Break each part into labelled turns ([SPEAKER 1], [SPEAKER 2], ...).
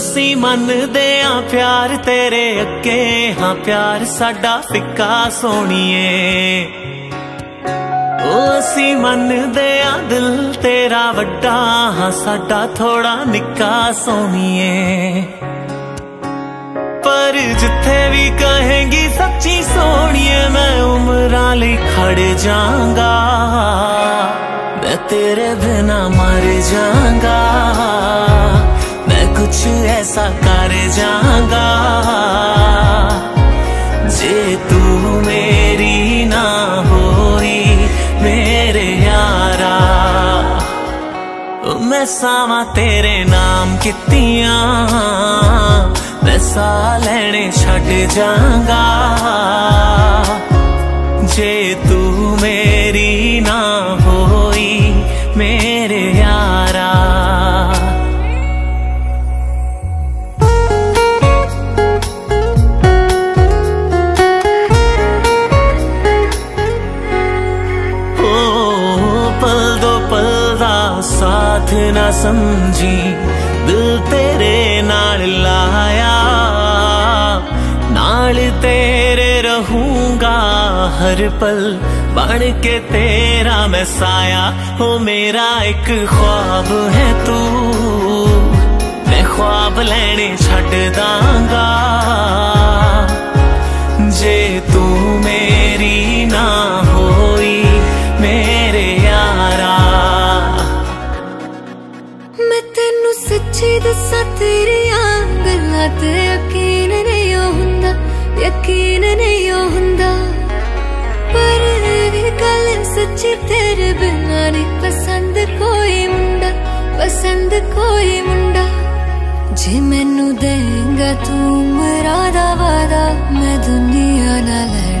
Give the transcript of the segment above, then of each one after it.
[SPEAKER 1] ਅਸੀਂ ਮੰਨਦੇ ਆ ਪਿਆਰ ਤੇਰੇ ਅੱਗੇ ਹਾਂ ਪਿਆਰ ਸਾਡਾ ਫਿੱਕਾ ਸੋਣੀਏ ਉਹ ਅਸੀਂ ਮੰਨਦੇ ਆ ਦਿਲ ਤੇਰਾ ਵੱਡਾ ਹਾਂ ਸਾਡਾ ਥੋੜਾ ਨਿੱਕਾ ਸੋਣੀਏ ਪਰ ਜਿੱਥੇ ਵੀ ਕਹੇਂਗੀ ਸੱਚੀ ਸੋਣੀਏ ਮੈਂ ਉਮਰਾਂ ਲਈ ਖੜ ਜਾਵਾਂਗਾ ਮੈਂ ਤੇਰੇ ਬਿਨਾ ਮਰ ਜਾਵਾਂਗਾ ऐसा कर जाऊँगा जे तू मेरी ना होई, मेरे यारा। मैं सावा तेरे नाम कितिया, मैं सा लेने छड़ जाऊँगा जे तू साथ ना समझी, दिल तेरे नाल लाया। नाल तेरे रहूँगा, हर पल बन के तेरा मैं साया। हो मेरा एक ख्वाब है तू, मैं ख्वाब लेने छड़
[SPEAKER 2] दांगा। ਤੈਨੂੰ ਸੱਚੀ ਦੱਸਾਂ ਤੇਰੀਆਂ ਗੱਲਾਂ ਤੇ ਯਕੀਨ ਨਹੀਂ ਹੁੰਦਾ, ਯਕੀਨ ਨਹੀਂ ਹੁੰਦਾ। ਪਰ ਇਹ ਗੱਲ ਸੱਚੀ ਤੇਰੇ ਬਿਨਾਂ ਨਹੀਂ, ਪਸੰਦ ਕੋਈ ਮੁੰਡਾ, ਪਸੰਦ ਕੋਈ ਮੁੰਡਾ। ਜੇ ਮੈਨੂੰ ਦੇਂਗਾ ਤੂੰ ਮੇਰਾ ਦਾ ਵਾਦਾ ਮੈਂ ਦੁਨੀਆ ਨਾਲ ਲੜ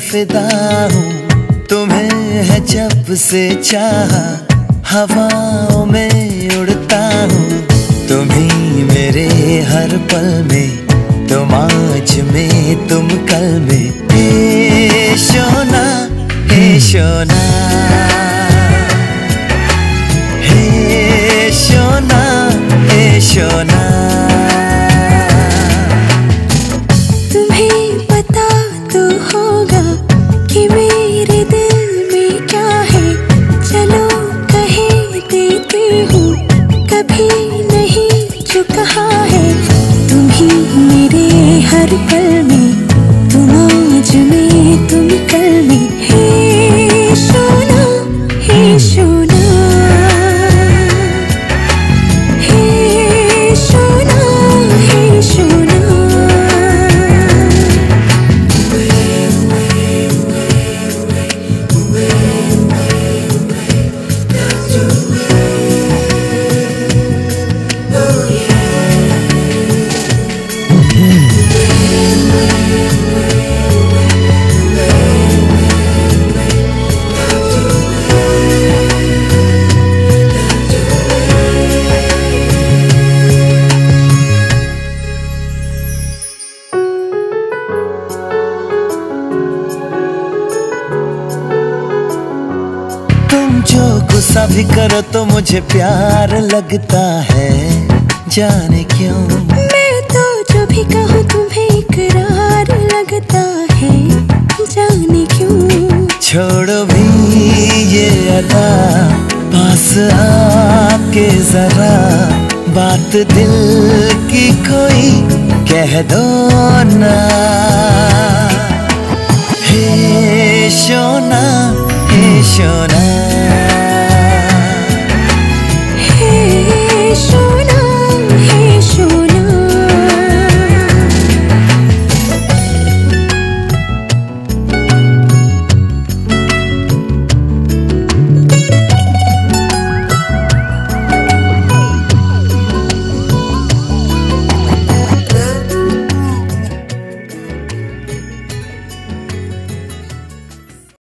[SPEAKER 3] फिदा हूँ। तुम्हें है जब से चाह, हवाओं में उड़ता हूँ। तुम्हें मेरे हर पल में, तुम आज में, तुम कल में। हे शोना हे शोना। गुस्सा भी करो तो मुझे प्यार लगता है। जाने क्यों?
[SPEAKER 2] मैं तो जो भी कहूँ तुम्हें इकरार लगता है। जाने क्यों?
[SPEAKER 3] छोड़ो भी ये अदा पास आके जरा बात दिल की कोई कह दो ना। सोना हे सोना